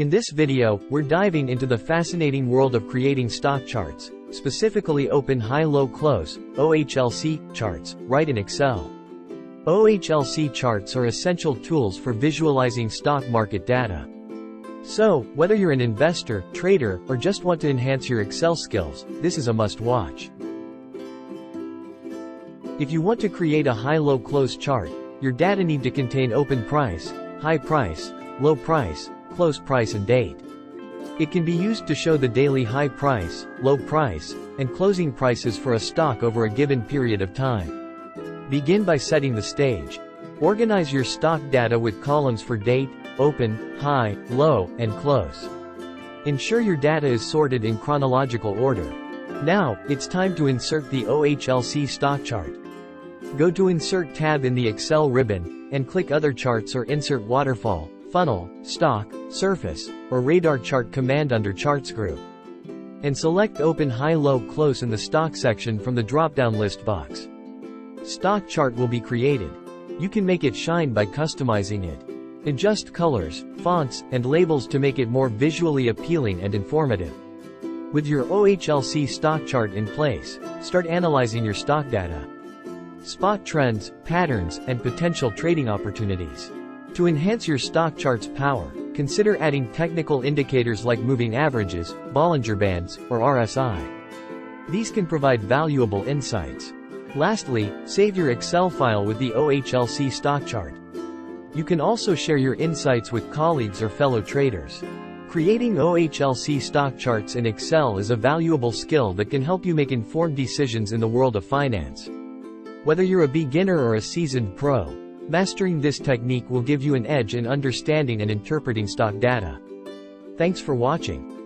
In this video, we're diving into the fascinating world of creating stock charts, specifically open high-low close, OHLC, charts, right in Excel. OHLC charts are essential tools for visualizing stock market data. So, whether you're an investor, trader, or just want to enhance your Excel skills, this is a must-watch. If you want to create a high-low close chart, your data need to contain open price, high price, low price, close price and date. It can be used to show the daily high price, low price, and closing prices for a stock over a given period of time. Begin by setting the stage. Organize your stock data with columns for date, open, high, low, and close. Ensure your data is sorted in chronological order. Now, it's time to insert the OHLC stock chart. Go to Insert tab in the Excel ribbon, and click Other Charts or insert Waterfall, Funnel, Stock, Surface, or Radar Chart command under Charts group. And select Open High Low Close in the Stock section from the drop-down list box. Stock chart will be created. You can make it shine by customizing it. Adjust colors, fonts, and labels to make it more visually appealing and informative. With your OHLC stock chart in place, start analyzing your stock data. Spot trends, patterns, and potential trading opportunities. To enhance your stock chart's power, consider adding technical indicators like moving averages, Bollinger Bands, or RSI. These can provide valuable insights. Lastly, save your Excel file with the OHLC stock chart. You can also share your insights with colleagues or fellow traders. Creating OHLC stock charts in Excel is a valuable skill that can help you make informed decisions in the world of finance. Whether you're a beginner or a seasoned pro, mastering this technique will give you an edge in understanding and interpreting stock data. Thanks for watching.